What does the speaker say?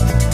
Bye.